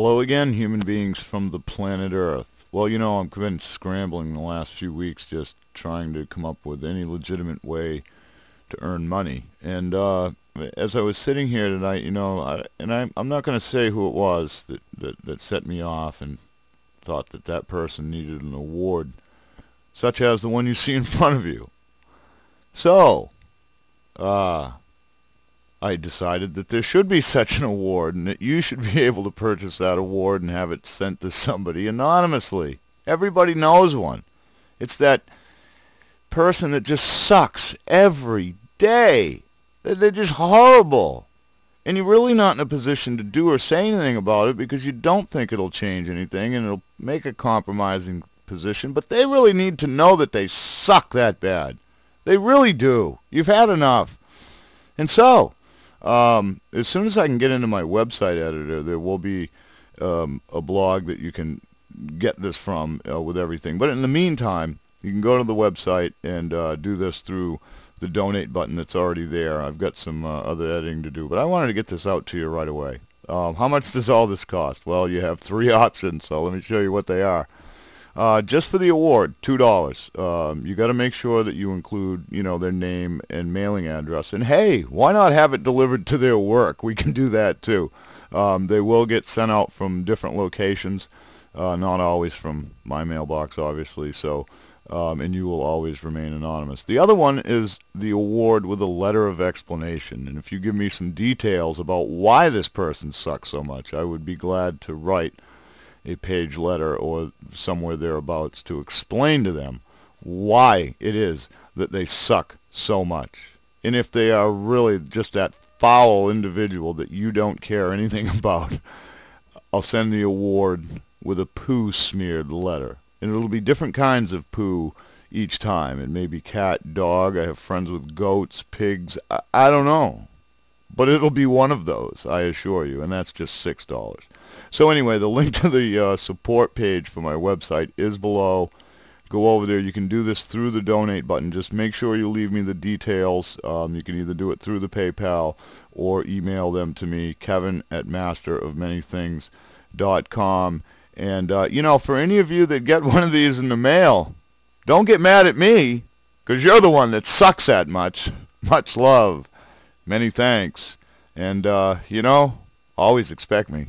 Hello again, human beings from the planet Earth. Well, you know, I've been scrambling the last few weeks just trying to come up with any legitimate way to earn money. And uh, as I was sitting here tonight, you know, I, and I, I'm not going to say who it was that, that, that set me off and thought that that person needed an award, such as the one you see in front of you. So, uh, I decided that there should be such an award and that you should be able to purchase that award and have it sent to somebody anonymously. Everybody knows one. It's that person that just sucks every day. They're just horrible. And you're really not in a position to do or say anything about it because you don't think it'll change anything and it'll make a compromising position. But they really need to know that they suck that bad. They really do. You've had enough. And so, um, as soon as I can get into my website editor, there will be um, a blog that you can get this from uh, with everything. But in the meantime, you can go to the website and uh, do this through the donate button that's already there. I've got some uh, other editing to do, but I wanted to get this out to you right away. Um, how much does all this cost? Well, you have three options, so let me show you what they are. Uh, just for the award, two dollars. Um, you got to make sure that you include, you know, their name and mailing address. And hey, why not have it delivered to their work? We can do that too. Um, they will get sent out from different locations, uh, not always from my mailbox, obviously. So, um, and you will always remain anonymous. The other one is the award with a letter of explanation. And if you give me some details about why this person sucks so much, I would be glad to write a page letter or somewhere thereabouts to explain to them why it is that they suck so much. And if they are really just that foul individual that you don't care anything about, I'll send the award with a poo smeared letter. And it'll be different kinds of poo each time. It may be cat, dog. I have friends with goats, pigs. I, I don't know. But it'll be one of those, I assure you, and that's just $6. So anyway, the link to the uh, support page for my website is below. Go over there. You can do this through the donate button. Just make sure you leave me the details. Um, you can either do it through the PayPal or email them to me, kevin at masterofmanythings.com. And, uh, you know, for any of you that get one of these in the mail, don't get mad at me because you're the one that sucks that much. Much love. Many thanks. And, uh, you know, always expect me.